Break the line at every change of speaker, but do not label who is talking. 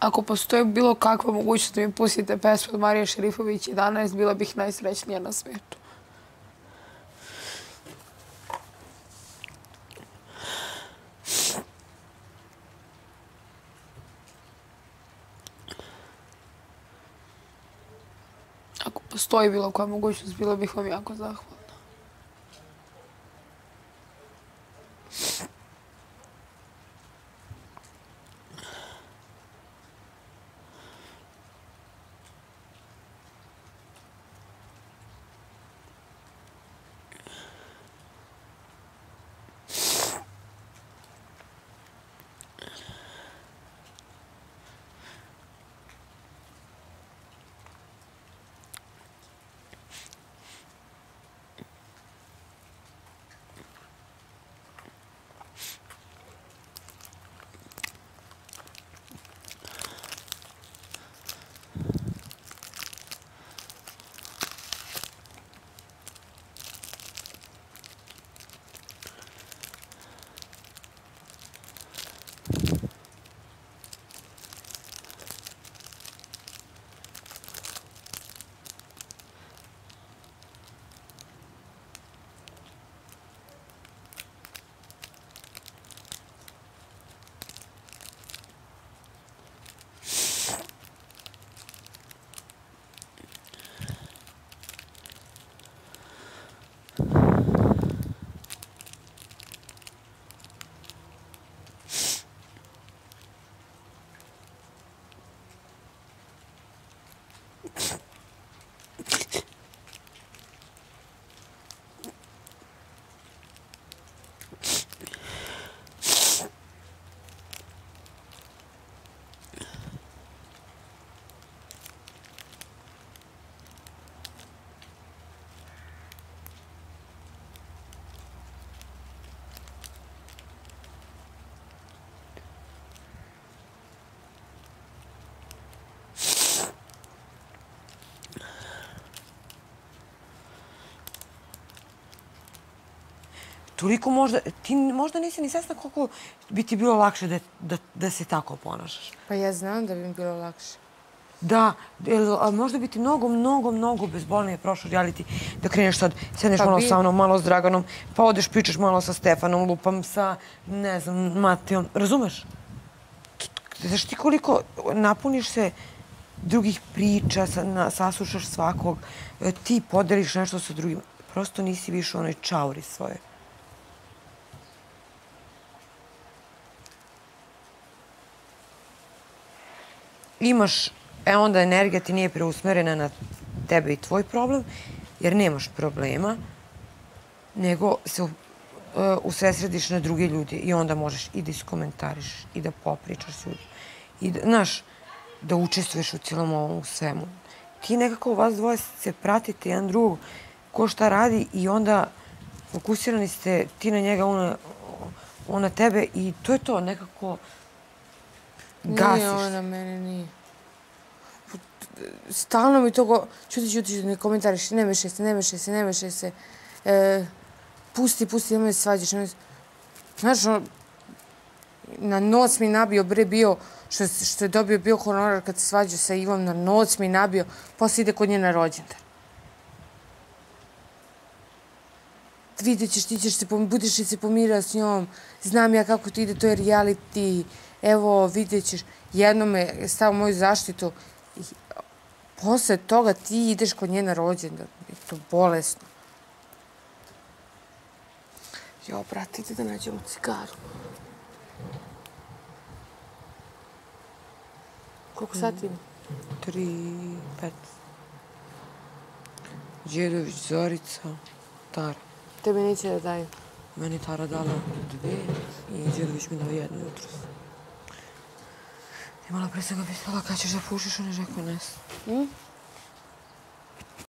Ako postoji bilo kakva mogućnost da mi pustite pesmu od Marije Šerifović 11, bila bih najsrećnija na svetu. Ako postoji bilo koja mogućnost, bila bih vam jako zahvalna.
Toliko možda, ti možda nisi ni svesna koliko bi ti bilo lakše da, da, da se tako ponašaš.
Pa ja znam da bi mi bilo lakše.
Da, jel, a možda bi ti mnogo, mnogo, mnogo bezbolnije prošlo reality da kreneš sad, sedneš
Pa
malo
bi.
sa mnom, malo s Draganom, pa odeš, pričaš malo sa Stefanom, lupam sa, ne znam, Matijom. Razumeš? Znaš ti koliko napuniš se drugih priča, sa, na, saslušaš svakog, e, ti podeliš nešto sa drugim. Prosto nisi više onoj čauri svoje. Imaš, e onda energija ti nije preusmerena na tebe i tvoj problem, jer nemaš problema, nego se uh, usresrediš na druge ljude i onda možeš i da iskomentariš i da popričaš s ljudima. I da, znaš, da učestvuješ u cijelom ovom svemu. Ti nekako vas dvoje se pratite jedan drugog ko šta radi i onda fokusirani ste ti na njega, on, on na tebe i to je to nekako gasiš.
Nije ona mene, nije. Stalno mi to go... Čuti, čuti, ne komentariš, ne mešaj se, ne mešaj se, ne mešaj se. E, pusti, pusti, nemoj se svađaš. Nemoj... se- Znaš, ono, na noc mi nabio, bre, bio, što, što je dobio bio honorar kad se svađao sa Ivom, na noc mi nabio, posle ide kod nje na rođendan. vidjet ćeš, ti ćeš se, budeš li se pomirao s njom, znam ja kako to ide, to je reality, evo, vidjet ćeš, jednom je stao moju zaštitu, i posle toga ti ideš kod nje na rođendan, je to bolesno. Jo, brate, ide da nađemo cigaru. Koliko sati ima?
Tri, pet. Đedović, Zorica, Tara.
Tebe neće da daju.
Meni Tara dala dve i Đedović mi dao jednu jutro. Imala pre sam ga pitala kada ćeš da pušiš, on je rekao ne.
Hm?